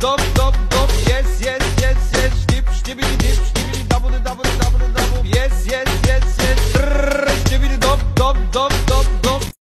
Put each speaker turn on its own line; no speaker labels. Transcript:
dop dop dop. Yes yes yes yes. Dip dibidi dip dibidi double double double double. Yes yes yes yes. Dibidi dop dop dop dop dop